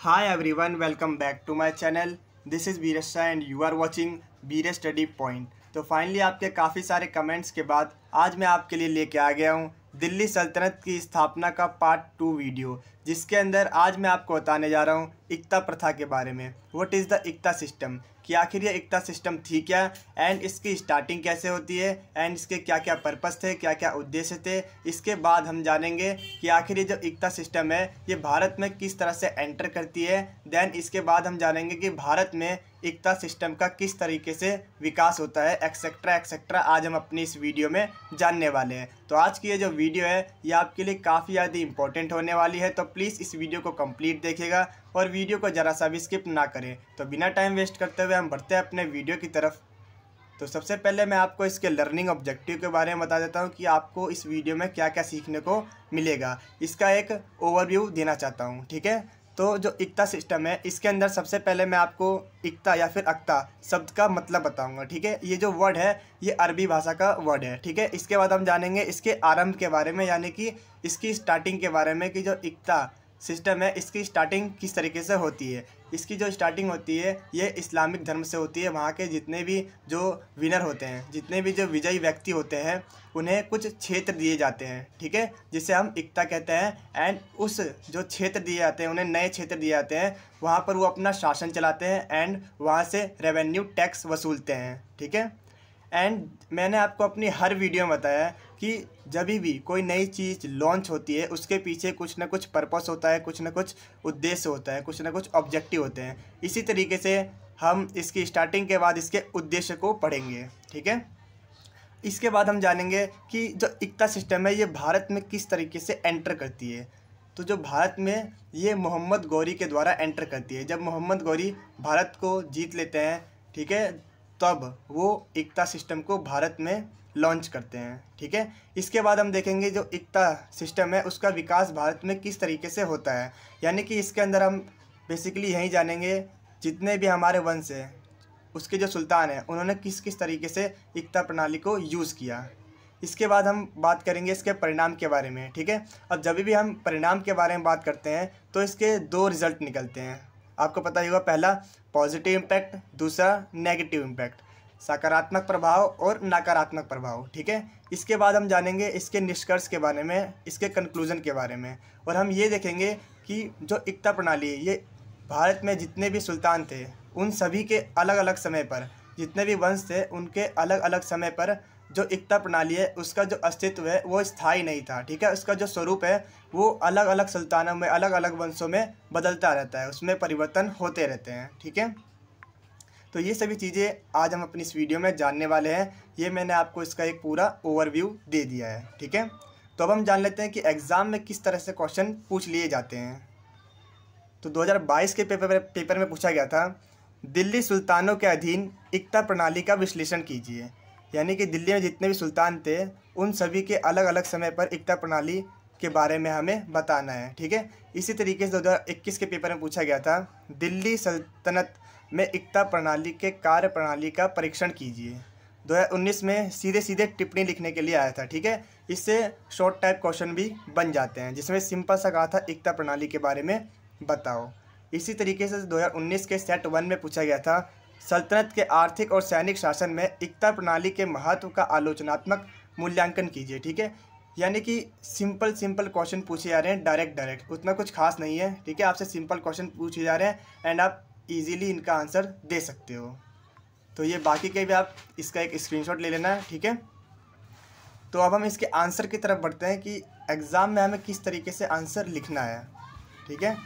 Hi everyone welcome back to my channel this is B Bir and you are watching Bir study point तो finally आपके काफ़ी सारे comments के बाद आज मैं आपके लिए लेके आ गया हूँ दिल्ली सल्तनत की स्थापना का पार्ट टू वीडियो जिसके अंदर आज मैं आपको बताने जा रहा हूँ इकता प्रथा के बारे में। वट इज़ द इकता सिस्टम कि आखिर ये इकता सिस्टम थी क्या? एंड इसकी स्टार्टिंग कैसे होती है? एंड इसके क्या क्या पर्पस थे? क्या क्या उद्देश्य थे? इसके बाद हम जानेंगे कि आखिर ये जो इकता सिस्टम है ये भारत में किस तरह से एंटर करती है। देन इसके बाद हम जानेंगे कि भारत में इकता सिस्टम का किस तरीके से विकास होता है एक्सेट्रा एक्सेट्रा आज हम अपनी इस वीडियो में जानने वाले हैं। तो आज की ये जो वीडियो है ये आपके लिए काफ़ी ज़्यादा इंपॉर्टेंट होने वाली है। तो प्लीज़ इस वीडियो को कंप्लीट देखेगा और वीडियो को ज़रा सा भी स्किप ना करें। तो बिना टाइम वेस्ट करते हुए हम बढ़ते हैं अपने वीडियो की तरफ़। तो सबसे पहले मैं आपको इसके लर्निंग ऑब्जेक्टिव के बारे में बता देता हूँ कि आपको इस वीडियो में क्या क्या सीखने को मिलेगा। इसका एक ओवरव्यू देना चाहता हूँ, ठीक है? तो जो इक्ता सिस्टम है, इसके अंदर सबसे पहले मैं आपको इक्ता या फिर अक्ता शब्द का मतलब बताऊँगा, ठीक है? ये जो वर्ड है, ये अरबी भाषा का वर्ड है, ठीक है? इसके बाद हम जानेंगे इसके आरंभ के बारे में, यानी कि इसकी स्टार्टिंग के बारे में कि जो इकता सिस्टम है, इसकी स्टार्टिंग किस तरीके से होती है? इसकी जो स्टार्टिंग होती है, ये इस्लामिक धर्म से होती है। वहाँ के जितने भी जो विनर होते हैं, जितने भी जो विजयी व्यक्ति होते हैं, उन्हें कुछ क्षेत्र दिए जाते हैं, ठीक है? जिसे हम इकता कहते हैं एंड उस जो क्षेत्र दिए जाते हैं, उन्हें नए क्षेत्र दिए जाते हैं, वहाँ पर वो अपना शासन चलाते हैं एंड वहाँ से रेवेन्यू टैक्स वसूलते हैं, ठीक है? एंड मैंने आपको अपनी हर वीडियो में बताया कि जब भी कोई नई चीज़ लॉन्च होती है, उसके पीछे कुछ ना कुछ पर्पस होता है, कुछ ना कुछ उद्देश्य होता है, कुछ ना कुछ ऑब्जेक्टिव होते हैं। इसी तरीके से हम इसकी स्टार्टिंग के बाद इसके उद्देश्य को पढ़ेंगे, ठीक है? इसके बाद हम जानेंगे कि जो इकता सिस्टम है, ये भारत में किस तरीके से एंटर करती है। तो जो भारत में ये मोहम्मद गौरी के द्वारा एंटर करती है। जब मोहम्मद गौरी भारत को जीत लेते हैं, ठीक है? तब वो एकता सिस्टम को भारत में लॉन्च करते हैं, ठीक है? इसके बाद हम देखेंगे जो एकता सिस्टम है, उसका विकास भारत में किस तरीके से होता है। यानी कि इसके अंदर हम बेसिकली यही जानेंगे, जितने भी हमारे वंश हैं, उसके जो सुल्तान हैं, उन्होंने किस किस तरीके से एकता प्रणाली को यूज़ किया। इसके बाद हम बात करेंगे इसके परिणाम के बारे में, ठीक है? अब जब भी हम परिणाम के बारे में बात करते हैं तो इसके दो रिज़ल्ट निकलते हैं। आपको पता ही होगा, पहला पॉजिटिव इम्पैक्ट दूसरा नेगेटिव इम्पैक्ट सकारात्मक प्रभाव और नकारात्मक प्रभाव, ठीक है? इसके बाद हम जानेंगे इसके निष्कर्ष के बारे में, इसके कंक्लूजन के बारे में, और हम ये देखेंगे कि जो इकता प्रणाली है, ये भारत में जितने भी सुल्तान थे, उन सभी के अलग अलग समय पर, जितने भी वंश थे, उनके अलग अलग समय पर जो एकता प्रणाली है, उसका जो अस्तित्व है, वो स्थायी नहीं था, ठीक है? उसका जो स्वरूप है, वो अलग अलग सुल्तानों में अलग अलग वंशों में बदलता रहता है, उसमें परिवर्तन होते रहते हैं, ठीक है? तो ये सभी चीज़ें आज हम अपनी इस वीडियो में जानने वाले हैं। ये मैंने आपको इसका एक पूरा ओवरव्यू दे दिया है, ठीक है? तो अब हम जान लेते हैं कि एग्ज़ाम में किस तरह से क्वेश्चन पूछ लिए जाते हैं। तो 2022 के पेपर पेपर में पूछा गया था, दिल्ली सुल्तानों के अधीन एकता प्रणाली का विश्लेषण कीजिए। यानी कि दिल्ली में जितने भी सुल्तान थे, उन सभी के अलग अलग समय पर एकता प्रणाली के बारे में हमें बताना है, ठीक है? इसी तरीके से 2021 के पेपर में पूछा गया था, दिल्ली सल्तनत में एकता प्रणाली के कार्य प्रणाली का परीक्षण कीजिए। 2019 में सीधे सीधे टिप्पणी लिखने के लिए आया था, ठीक है? इससे शॉर्ट टाइप क्वेश्चन भी बन जाते हैं, जिसमें सिंपल सा कहा था, एकता प्रणाली के बारे में बताओ। इसी तरीके से 2019 के सेट वन में पूछा गया था सल्तनत के आर्थिक और सैनिक शासन में एकता प्रणाली के महत्व का आलोचनात्मक मूल्यांकन कीजिए, ठीक है? यानी कि सिंपल सिंपल क्वेश्चन पूछे जा रहे हैं, डायरेक्ट डायरेक्ट। उतना कुछ खास नहीं है, ठीक है? आपसे सिंपल क्वेश्चन पूछे जा रहे हैं एंड आप इजीली इनका आंसर दे सकते हो। तो ये बाकी के भी आप इसका एक स्क्रीनशॉट ले लेना है ठीक है? तो अब हम इसके आंसर की तरफ़ बढ़ते हैं कि एग्ज़ाम में हमें किस तरीके से आंसर लिखना है, ठीक है?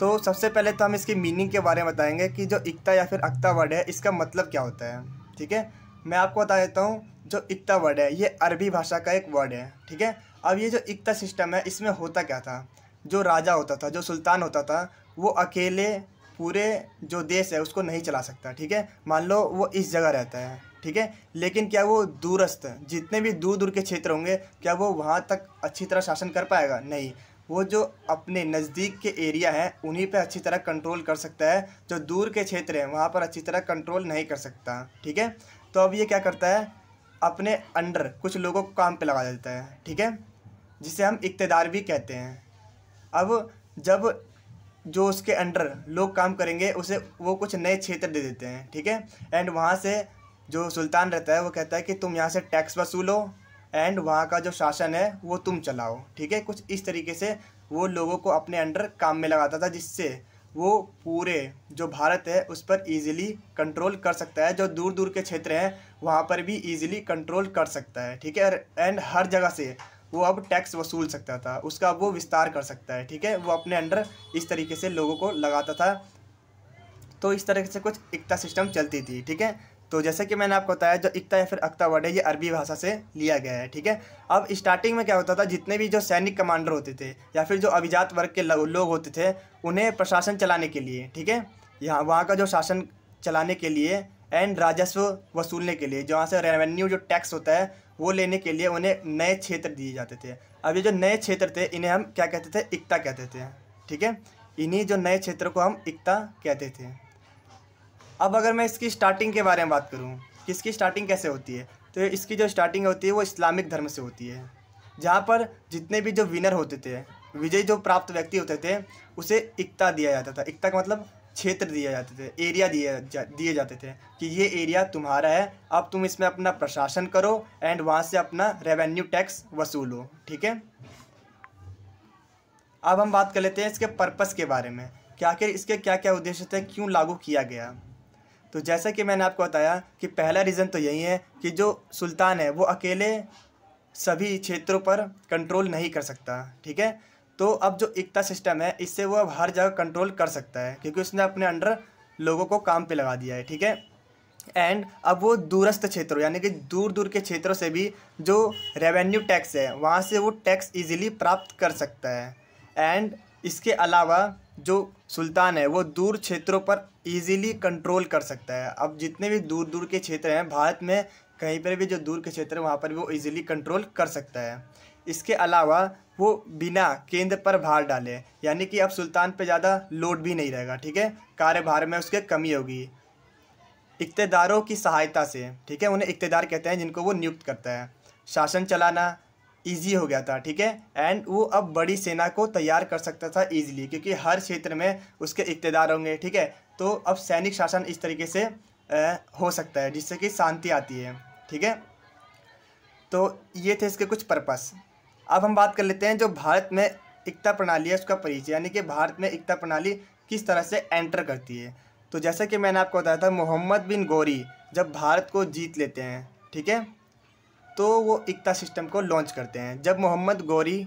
तो सबसे पहले तो हम इसकी मीनिंग के बारे में बताएँगे कि जो इकता या फिर अक्ता वर्ड है, इसका मतलब क्या होता है, ठीक है? मैं आपको बता देता हूँ, जो इकता वर्ड है, ये अरबी भाषा का एक वर्ड है, ठीक है? अब ये जो इकता सिस्टम है, इसमें होता क्या था? जो राजा होता था, जो सुल्तान होता था, वो अकेले पूरे जो देश है, उसको नहीं चला सकता, ठीक है? मान लो वो इस जगह रहता है, ठीक है? लेकिन क्या वो दूरस्थ, जितने भी दूर दूर के क्षेत्र होंगे, क्या वो वहाँ तक अच्छी तरह शासन कर पाएगा? नहीं। वो जो अपने नज़दीक के एरिया हैं, उन्हीं पे अच्छी तरह कंट्रोल कर सकता है। जो दूर के क्षेत्र हैं, वहाँ पर अच्छी तरह कंट्रोल नहीं कर सकता, ठीक है? तो अब ये क्या करता है? अपने अंडर कुछ लोगों को काम पे लगा देता है, ठीक है? जिसे हम इकतदार भी कहते हैं। अब जब जो उसके अंडर लोग काम करेंगे, उसे वो कुछ नए क्षेत्र दे देते हैं, ठीक है? एंड वहाँ से जो सुल्तान रहता है, वो कहता है कि तुम यहाँ से टैक्स वसूलो एंड वहाँ का जो शासन है, वो तुम चलाओ, ठीक है? कुछ इस तरीके से वो लोगों को अपने अंडर काम में लगाता था, जिससे वो पूरे जो भारत है, उस पर इजीली कंट्रोल कर सकता है। जो दूर दूर के क्षेत्र हैं, वहाँ पर भी इजीली कंट्रोल कर सकता है, ठीक है? एंड हर जगह से वो अब टैक्स वसूल सकता था, उसका वो विस्तार कर सकता है, ठीक है? वो अपने अंडर इस तरीके से लोगों को लगाता था। तो इस तरह से कुछ एकता सिस्टम चलती थी, ठीक है? तो जैसे कि मैंने आपको बताया, जो इकता या फिर अक्ता वर्ड है, ये अरबी भाषा से लिया गया है, ठीक है? अब स्टार्टिंग में क्या होता था, जितने भी जो सैनिक कमांडर होते थे, या फिर जो अभिजात वर्ग के लोग होते थे, उन्हें प्रशासन चलाने के लिए, ठीक है? यहाँ, वहाँ का जो शासन चलाने के लिए एंड राजस्व वसूलने के लिए, जहाँ से रेवेन्यू जो टैक्स होता है, वो लेने के लिए उन्हें नए क्षेत्र दिए जाते थे। अब ये जो नए क्षेत्र थे, इन्हें हम क्या कहते थे? इकता कहते थे, ठीक है? इन्हीं जो नए क्षेत्र को हम इकता कहते थे। अब अगर मैं इसकी स्टार्टिंग के बारे में बात करूँ कि इसकी स्टार्टिंग कैसे होती है तो इसकी जो स्टार्टिंग होती है वो इस्लामिक धर्म से होती है। जहाँ पर जितने भी जो विनर होते थे विजय जो प्राप्त व्यक्ति होते थे उसे इकता दिया जाता था। इकता का मतलब क्षेत्र दिए जाते थे एरिया दिए जा, दिए जाते थे कि ये एरिया तुम्हारा है अब तुम इसमें अपना प्रशासन करो एंड वहाँ से अपना रेवेन्यू टैक्स वसूलो ठीक है? अब हम बात कर लेते हैं इसके पर्पस के बारे में। क्या आखिर इसके क्या क्या उद्देश्य थे क्यों लागू किया गया? तो जैसा कि मैंने आपको बताया कि पहला रीज़न तो यही है कि जो सुल्तान है, वो अकेले सभी क्षेत्रों पर कंट्रोल नहीं कर सकता, ठीक है? तो अब जो एकता सिस्टम है, इससे वो अब हर जगह कंट्रोल कर सकता है, क्योंकि उसने अपने अंडर लोगों को काम पे लगा दिया है, ठीक है? एंड अब वो दूरस्थ क्षेत्रों, यानी कि दूर दूर के क्षेत्रों से भी जो रेवेन्यू टैक्स है, वहाँ से वो टैक्स इजीली प्राप्त कर सकता है। एंड इसके अलावा जो सुल्तान है, वो दूर क्षेत्रों पर इजीली कंट्रोल कर सकता है। अब जितने भी दूर दूर के क्षेत्र हैं, भारत में कहीं पर भी जो दूर के क्षेत्र हैं, वहाँ पर भी वो इजीली कंट्रोल कर सकता है। इसके अलावा वो बिना केंद्र पर भार डाले, यानी कि अब सुल्तान पे ज़्यादा लोड भी नहीं रहेगा, ठीक है? कार्यभार में उसके कमी होगी। इकतेदारों की सहायता से, ठीक है? उन्हें इकतेदार कहते हैं, जिनको वो नियुक्त करता है। शासन चलाना ईजी हो गया था ठीक है? एंड वो अब बड़ी सेना को तैयार कर सकता था ईजिली क्योंकि हर क्षेत्र में उसके इकतेदार होंगे ठीक है? तो अब सैनिक शासन इस तरीके से आ, हो सकता है जिससे कि शांति आती है ठीक है? तो ये थे इसके कुछ पर्पस। अब हम बात कर लेते हैं जो भारत में एकता प्रणाली है उसका परिचय यानी कि भारत में एकता प्रणाली किस तरह से एंटर करती है। तो जैसा कि मैंने आपको बताया था मोहम्मद बिन गौरी जब भारत को जीत लेते हैं ठीक है? तो वो एकता सिस्टम को लॉन्च करते हैं। जब मोहम्मद गौरी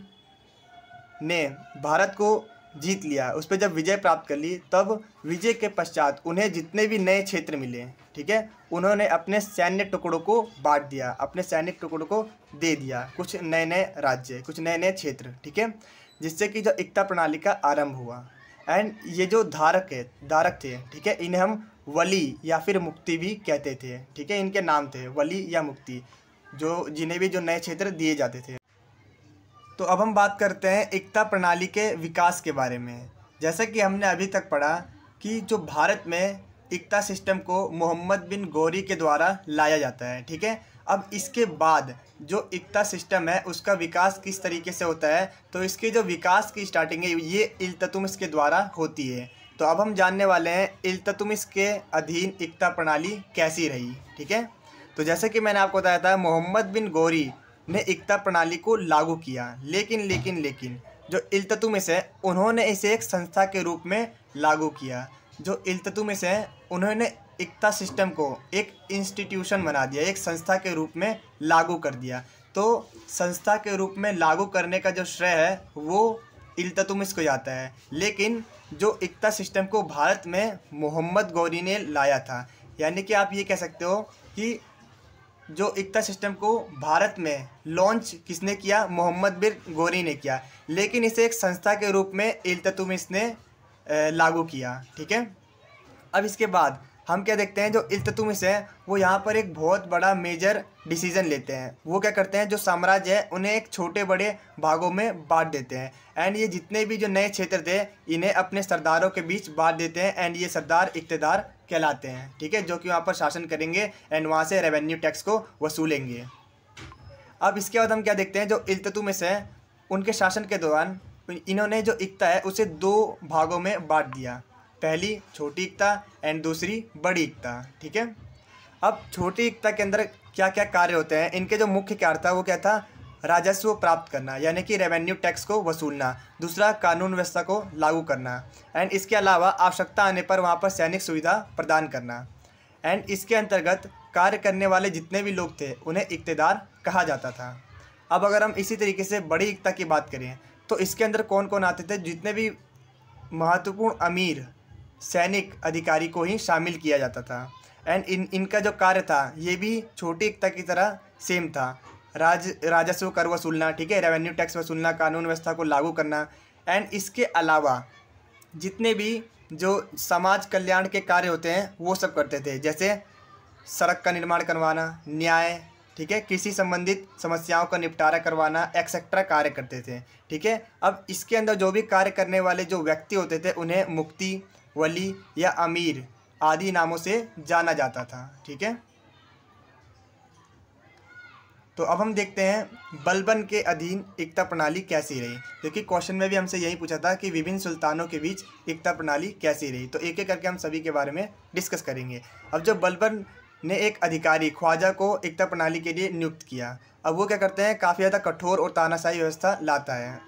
ने भारत को जीत लिया, उस पर जब विजय प्राप्त कर ली, तब विजय के पश्चात उन्हें जितने भी नए क्षेत्र मिले, ठीक है, उन्होंने अपने सैन्य टुकड़ों को बांट दिया, अपने सैनिक टुकड़ों को दे दिया, कुछ नए नए राज्य, कुछ नए नए क्षेत्र, ठीक है, जिससे कि जो एकता प्रणाली का आरंभ हुआ। एंड ये जो धारक है, धारक थे, ठीक है, इन्हें हम वली या फिर मुक्ति भी कहते थे, ठीक है, इनके नाम थे, वली या मुक्ति। जो, जिन्हें भी जो नए क्षेत्र दिए जाते थे। तो अब हम बात करते हैं एकता प्रणाली के विकास के बारे में। जैसा कि हमने अभी तक पढ़ा कि जो भारत में एकता सिस्टम को मोहम्मद बिन गौरी के द्वारा लाया जाता है, ठीक है? अब इसके बाद जो एकता सिस्टम है, उसका विकास किस तरीके से होता है तो इसके जो विकास की स्टार्टिंग है, ये इल्तुतमिश के द्वारा होती है। तो अब हम जानने वाले हैं इल्तुतमिश के अधीन एकता प्रणाली कैसी रही, ठीक है? तो जैसे कि मैंने आपको बताया था, मोहम्मद बिन गौरी ने एकता प्रणाली को लागू किया। लेकिन लेकिन लेकिन, जो इल्तुतमिश है, उन्होंने इसे एक संस्था के रूप में लागू किया। जो इल्तुतमिश है, उन्होंने एकता सिस्टम को एक इंस्टीट्यूशन बना दिया, एक संस्था के रूप में लागू कर दिया। तो संस्था के रूप में लागू करने का जो श्रेय है, वो इल्तुतमिश को जाता है। लेकिन, जो एकता सिस्टम को भारत में मोहम्मद गौरी ने लाया था, यानी कि आप ये कह सकते हो कि जो एकता सिस्टम को भारत में लॉन्च किसने किया? मोहम्मद बिन गोरी ने किया। लेकिन इसे एक संस्था के रूप में इल्तुतमिश ने लागू किया, ठीक है? अब इसके बाद हम क्या देखते हैं? जो इल्तुतमिश है, वो यहाँ पर एक बहुत बड़ा मेजर डिसीज़न लेते हैं। वो क्या करते हैं? जो साम्राज्य है, उन्हें एक छोटे बड़े भागों में बांट देते हैं। एंड ये जितने भी जो नए क्षेत्र थे, इन्हें अपने सरदारों के बीच बांट देते हैं। एंड ये सरदार, इकतदार कहलाते हैं, ठीक है? जो कि वहाँ पर शासन करेंगे एंड वहाँ से रेवेन्यू टैक्स को वसूलेंगे। अब इसके बाद हम क्या देखते हैं? जो इल्तुतमिश है, उनके शासन के दौरान इन्होंने जो एकता है, उसे दो भागों में बांट दिया। पहली, छोटी एकता एंड दूसरी, बड़ी एकता, ठीक है? अब छोटी एकता के अंदर क्या क्या कार्य होते हैं? इनके जो मुख्य कार्य था, वो क्या था? राजस्व प्राप्त करना, यानी कि रेवेन्यू टैक्स को वसूलना, दूसरा कानून व्यवस्था को लागू करना एंड इसके अलावा आवश्यकता आने पर वहाँ पर सैनिक सुविधा प्रदान करना एंड इसके अंतर्गत कार्य करने वाले जितने भी लोग थे, उन्हें इकतेदार कहा जाता था। अब अगर हम इसी तरीके से बड़ी एकता की बात करें तो इसके अंदर कौन कौन आते थे? जितने भी महत्वपूर्ण अमीर, सैनिक अधिकारी को ही शामिल किया जाता था। एंड इन, इनका जो कार्य था, ये भी छोटी एकता की तरह सेम था। राज, राजस्व कर वसूलना, ठीक है? रेवेन्यू टैक्स वसूलना, कानून व्यवस्था को लागू करना। एंड इसके अलावा, जितने भी जो समाज कल्याण के कार्य होते हैं, वो सब करते थे। जैसे सड़क का निर्माण करवाना, न्याय, ठीक है? कृषि संबंधित समस्याओं का निपटारा करवाना एक्सेट्रा कार्य करते थे। ठीक है? अब इसके अंदर जो भी कार्य करने वाले जो व्यक्ति होते थे, उन्हें मुक्ति, वली या अमीर आदि नामों से जाना जाता था। ठीक है? तो अब हम देखते हैं बलबन के अधीन एकता प्रणाली कैसी रही। क्योंकि क्वेश्चन में भी हमसे यही पूछा था कि विभिन्न सुल्तानों के बीच एकता प्रणाली कैसी रही। तो एक एक करके हम सभी के बारे में डिस्कस करेंगे। अब जब बलबन ने एक अधिकारी, ख्वाजा को एकता प्रणाली के लिए नियुक्त किया, अब वो क्या करते हैं? काफ़ी ज़्यादा कठोर और तानाशाही व्यवस्था लाता है।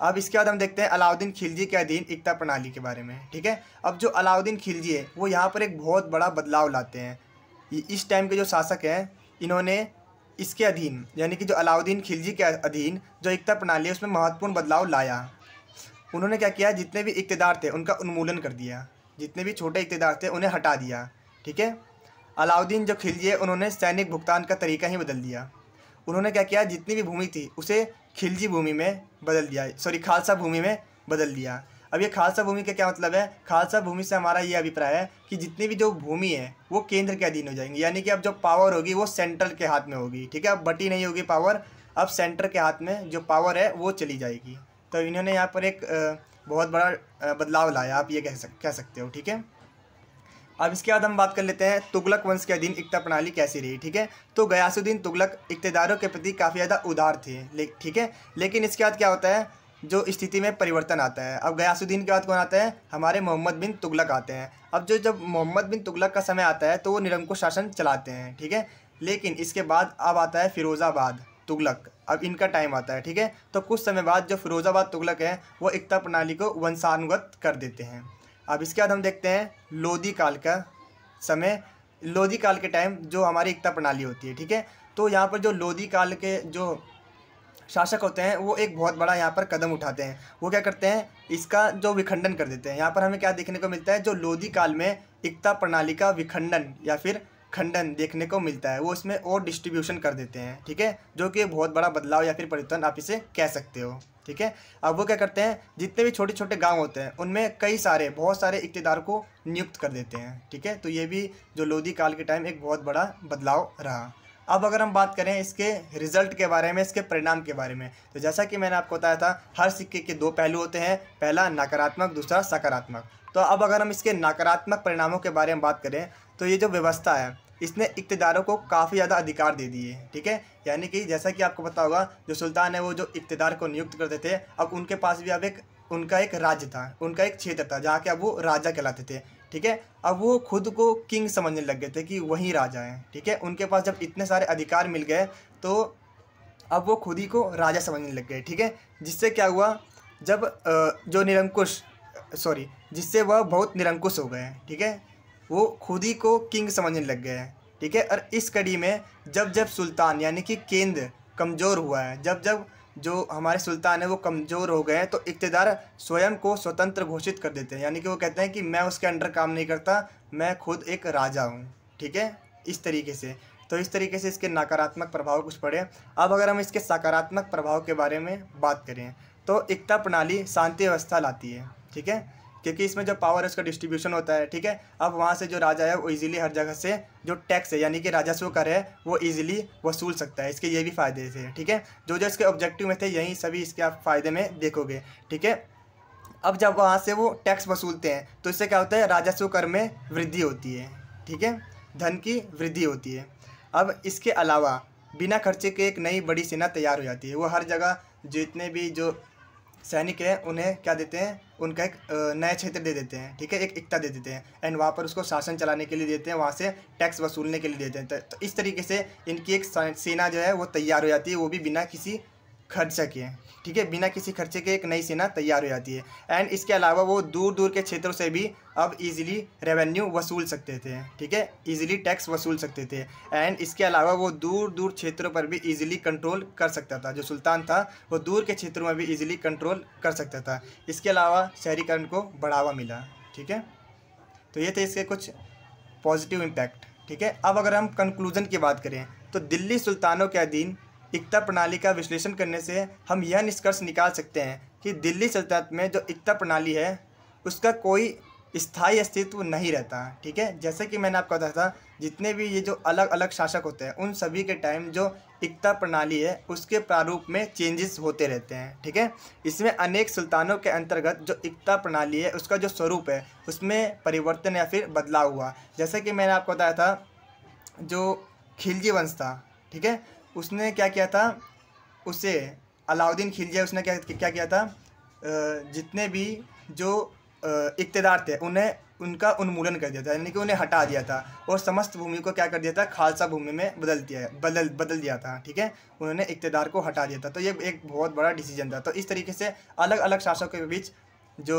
अब इसके बाद हम देखते हैं अलाउद्दीन खिलजी के अधीन एकता प्रणाली के बारे में, ठीक है? अब जो अलाउद्दीन खिलजी है, वो यहाँ पर एक बहुत बड़ा बदलाव लाते हैं। इस टाइम के जो शासक हैं, इन्होंने इसके अधीन, यानी कि जो अलाउद्दीन खिलजी के अधीन जो एकता प्रणाली है, उसमें महत्वपूर्ण बदलाव लाया। उन्होंने क्या किया? जितने भी इकतदार थे, उनका उन्मूलन कर दिया। जितने भी छोटे इकतदार थे, उन्हें हटा दिया। ठीक है? अलाउद्दीन जो खिलजी है, उन्होंने सैनिक भुगतान का तरीका ही बदल दिया। उन्होंने क्या किया? जितनी भी भूमि थी, उसे खिलजी भूमि में बदल दिया। सॉरी, खालसा भूमि में बदल दिया। अब ये खालसा भूमि का क्या मतलब है? खालसा भूमि से हमारा ये अभिप्राय है कि जितनी भी जो भूमि है, वो केंद्र के अधीन हो जाएँगी। यानी कि अब जो पावर होगी, वो सेंट्रल के हाथ में होगी, ठीक है? अब बटी नहीं होगी पावर अब सेंटर के हाथ में जो पावर है, वो चली जाएगी। तो इन्होंने यहाँ पर एक बहुत बड़ा बदलाव लाया, आप ये कह सक, कह सकते हो, ठीक है? अब इसके बाद हम बात कर लेते हैं तुगलक वंश के अधीन इकता प्रणाली कैसी रही, ठीक है? तो गयासुद्दीन तुगलक इकतेदारों के प्रति काफ़ी ज़्यादा उदार थे ठीक है? लेकिन इसके बाद क्या होता है? जो स्थिति में परिवर्तन आता है। अब गयासुद्दीन के बाद कौन आता है? हमारे मोहम्मद बिन तुगलक आते हैं। अब जो जब मोहम्मद बिन तुगलक का समय आता है तो वो निरंकुश शासन चलाते हैं, ठीक है? लेकिन इसके बाद अब आता है फिरोज़ाबाद, तुगलक। अब इनका टाइम आता है, ठीक है? तो कुछ समय बाद जो फिरोज़ाबाद, तुगलक है, वो एकता प्रणाली को वंशानुगत कर देते हैं। अब इसके बाद हम देखते हैं लोधी काल का समय। लोधी काल के टाइम जो हमारी एकता प्रणाली होती है, ठीक है? तो यहाँ पर जो लोधी काल के जो शासक होते हैं, वो एक बहुत बड़ा यहाँ पर कदम उठाते हैं। वो क्या करते हैं, इसका जो विखंडन कर देते हैं। यहाँ पर हमें क्या देखने को मिलता है, जो लोधी काल में एकता प्रणाली का विखंडन या फिर खंडन देखने को मिलता है, वो इसमें और डिस्ट्रीब्यूशन कर देते हैं, ठीक है? जो कि बहुत बड़ा बदलाव या फिर परिवर्तन आप इसे कह सकते हो, ठीक है? अब वो क्या करते हैं, जितने भी छोटे छोटे गाँव होते हैं, उनमें कई सारे, बहुत सारे इकतेदार को नियुक्त कर देते हैं, ठीक है? तो ये भी जो लोधी काल के टाइम एक बहुत बड़ा बदलाव रहा। अब अगर हम बात करें इसके रिज़ल्ट के बारे में, इसके परिणाम के बारे में तो जैसा कि मैंने आपको बताया था, हर सिक्के के दो पहलू होते हैं, पहला नकारात्मक, दूसरा सकारात्मक। तो अब अगर हम इसके नकारात्मक परिणामों के बारे में बात करें तो ये जो व्यवस्था है, इसने इकतदारों को काफ़ी ज़्यादा अधिकार दे दिए, ठीक है? यानी कि जैसा कि आपको पता होगा, जो सुल्तान है, वो जो इकतदार को नियुक्त करते थे, अब उनके पास भी अब एक, उनका एक राज्य था, उनका एक क्षेत्र था, जहाँ के अब वो राजा कहलाते थे। ठीक है? अब वो खुद को किंग समझने लग गए थे कि वही राजा हैं, ठीक है? उनके पास जब इतने सारे अधिकार मिल गए तो अब वो खुद ही को राजा समझने लग गए, ठीक है? जिससे क्या हुआ? जब जो निरंकुश, सॉरी, जिससे वह बहुत निरंकुश हो गए, ठीक है? वो खुद ही को किंग समझने लग गए, ठीक है? और इस कड़ी में जब जब सुल्तान, यानी कि केंद्र, कमज़ोर हुआ है जब जब जो हमारे सुल्तान है, वो कमज़ोर हो गए हैं तो इकतदार स्वयं को स्वतंत्र घोषित कर देते हैं। यानी कि वो कहते हैं कि मैं उसके अंडर काम नहीं करता, मैं खुद एक राजा हूँ। ठीक है? इस तरीके से। तो इस तरीके से इसके नकारात्मक प्रभाव कुछ पड़े अब अगर हम इसके सकारात्मक प्रभाव के बारे में बात करें तो एकता प्रणाली शांति व्यवस्था लाती है। ठीक है? क्योंकि इसमें जो पावर है, उसका डिस्ट्रीब्यूशन होता है, ठीक है? अब वहाँ से जो राजा है, वो इजीली हर जगह से जो टैक्स है, यानी कि राजस्व कर है, वो इजीली वसूल सकता है। इसके ये भी फ़ायदे थे, ठीक है? जो जो इसके ऑब्जेक्टिव में थे, यही सभी इसके आप फ़ायदे में देखोगे, ठीक है? अब जब वहाँ से वो टैक्स वसूलते हैं तो इससे क्या होता है? राजस्व कर में वृद्धि होती है, ठीक है? धन की वृद्धि होती है। अब इसके अलावा, बिना खर्चे के एक नई बड़ी सेना तैयार हो जाती है। वो हर जगह जितने भी जो सैनिक हैं, उन्हें क्या देते हैं? उनका एक नया क्षेत्र दे देते हैं, ठीक है? एक एकता दे देते हैं। एंड वहाँ पर उसको शासन चलाने के लिए देते हैं, वहाँ से टैक्स वसूलने के लिए देते हैं। तो इस तरीके से इनकी एक सेना जो है, वो तैयार हो जाती है। वो भी बिना किसी खर्चा किए ठीक है? बिना किसी खर्चे के एक नई सेना तैयार हो जाती है। एंड इसके अलावा वो दूर दूर के क्षेत्रों से भी अब इजीली रेवेन्यू वसूल सकते थे, ठीक है? इजीली टैक्स वसूल सकते थे। एंड इसके अलावा वो दूर दूर क्षेत्रों पर भी इजीली कंट्रोल कर सकता था। जो सुल्तान था, वो दूर के क्षेत्रों में भी इजीली कंट्रोल कर सकता था। इसके अलावा शहरीकरण को बढ़ावा मिला, ठीक है? तो ये थे इसके कुछ पॉजिटिव इम्पैक्ट ठीक है? अब अगर हम कंक्लूजन की बात करें तो दिल्ली सुल्तानों के अधीन इकता प्रणाली का विश्लेषण करने से हम यह निष्कर्ष निकाल सकते हैं कि दिल्ली सल्तनत में जो इकता प्रणाली है, उसका कोई स्थायी अस्तित्व नहीं रहता, ठीक है? जैसे कि मैंने आपको बताया था, जितने भी ये जो अलग अलग शासक होते हैं, उन सभी के टाइम जो एकता प्रणाली है, उसके प्रारूप में चेंजेस होते रहते हैं, ठीक है? इसमें अनेक सुल्तानों के अंतर्गत जो एकता प्रणाली है, उसका जो स्वरूप है, उसमें परिवर्तन या फिर बदलाव हुआ। जैसे कि मैंने आपको बताया था, जो खिलजी वंश था, ठीक है? उसने क्या किया था? उसे अलाउद्दीन खिलजिया उसने क्या क्या किया था? जितने भी जो इकतदार थे, उन्हें, उनका उन्मूलन कर दिया था, यानी कि उन्हें हटा दिया था और समस्त भूमि को क्या कर दिया था? खालसा भूमि में बदल दिया, बदल बदल दिया था, ठीक है? उन्होंने इकतदार को हटा दिया था। तो ये एक बहुत बड़ा डिसीज़न था। तो इस तरीके से अलग अलग शासकों के बीच जो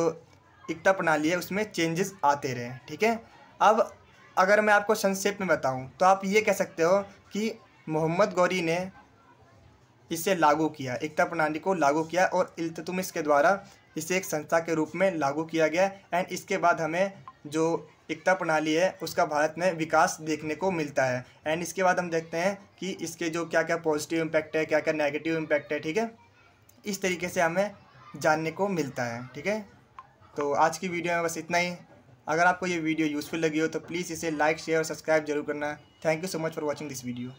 इकता प्रणाली है, उसमें चेंजेस आते रहे, ठीक है? अब अगर मैं आपको संक्षेप में बताऊँ तो आप ये कह सकते हो कि मोहम्मद गौरी ने इसे लागू किया, एकता प्रणाली को लागू किया और इल्तुतमिश के द्वारा इसे एक संस्था के रूप में लागू किया गया। एंड इसके बाद हमें जो एकता प्रणाली है, उसका भारत में विकास देखने को मिलता है। एंड इसके बाद हम देखते हैं कि इसके जो क्या क्या पॉजिटिव इम्पैक्ट है क्या क्या नेगेटिव इम्पैक्ट है, ठीक है? इस तरीके से हमें जानने को मिलता है, ठीक है? तो आज की वीडियो में बस इतना ही। अगर आपको ये वीडियो यूज़फुल लगी हो तो प्लीज़ इसे लाइक शेयर और सब्सक्राइब ज़रूर करना। Thank you so much for watching this video